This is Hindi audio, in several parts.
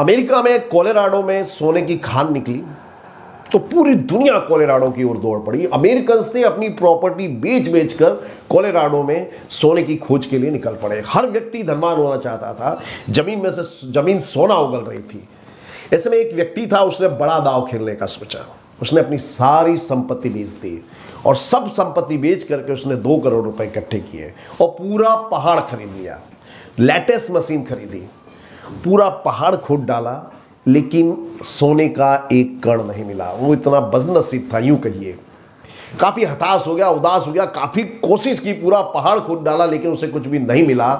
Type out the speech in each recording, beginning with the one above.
अमेरिका में कोलेराडो में सोने की खान निकली तो पूरी दुनिया कोलेराडो की ओर दौड़ पड़ी। अमेरिकन ने अपनी प्रॉपर्टी बेच बेच कर कोलेराडो में सोने की खोज के लिए निकल पड़े। हर व्यक्ति धनवान होना चाहता था। ज़मीन में से ज़मीन सोना उगल रही थी। ऐसे में एक व्यक्ति था, उसने बड़ा दाव खेलने का सोचा। उसने अपनी सारी संपत्ति बेच दी और सब संपत्ति बेच करके उसने दो करोड़ रुपए इकट्ठे किए और पूरा पहाड़ खरीद लिया। लेटेस्ट मशीन खरीदी। पूरा पहाड़ खोद डाला, लेकिन सोने का एक कण नहीं मिला। वो इतना बदनसीब था, यूँ कहिए। काफ़ी हताश हो गया, उदास हो गया, काफ़ी कोशिश की, पूरा पहाड़ खोद डाला, लेकिन उसे कुछ भी नहीं मिला।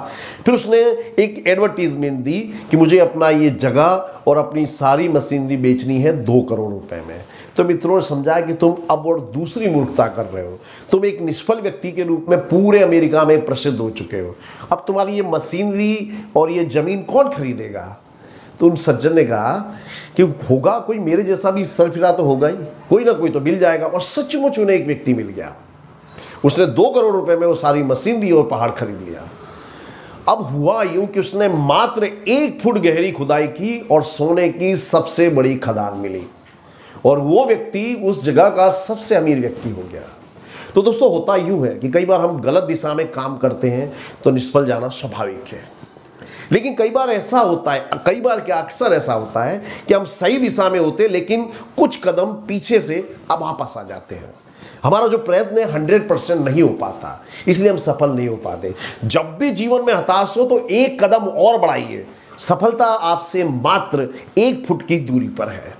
फिर उसने एक एडवर्टीजमेंट दी कि मुझे अपना ये जगह और अपनी सारी मशीनरी बेचनी है दो करोड़ रुपए में। तो मित्रों ने समझाया कि तुम अब और दूसरी मूर्खता कर रहे हो। तुम एक निष्फल व्यक्ति के रूप में पूरे अमेरिका में प्रसिद्ध हो चुके हो। अब तुम्हारी ये मशीनरी और ये ज़मीन कौन खरीदेगा? तो उन सज्जन ने कहा कि होगा कोई मेरे जैसा भी सर फिरा तो होगा ही। कोई ना कोई तो मिल जाएगा और सचमुच उन्हें एक व्यक्ति मिल गया। उसने दो करोड़ रुपए में वो सारी मशीनरी और पहाड़ खरीद लिया। अब हुआ यूँ कि उसने मात्र एक फुट गहरी खुदाई की और सोने की सबसे बड़ी खदान मिली। और वो व्यक्ति उस जगह का सबसे अमीर व्यक्ति हो गया। तो दोस्तों, होता यूँ है कि कई बार हम गलत दिशा में काम करते हैं तो निष्फल जाना स्वाभाविक है। लेकिन कई बार ऐसा होता है, कई बार क्या अक्सर ऐसा होता है कि हम सही दिशा में होते लेकिन कुछ कदम पीछे से अब वापस आ जाते हैं। हमारा जो प्रयत्न है, हंड्रेड परसेंट नहीं हो पाता, इसलिए हम सफल नहीं हो पाते। जब भी जीवन में हताश हो तो एक कदम और बढ़ाइए। सफलता आपसे मात्र एक फुट की दूरी पर है।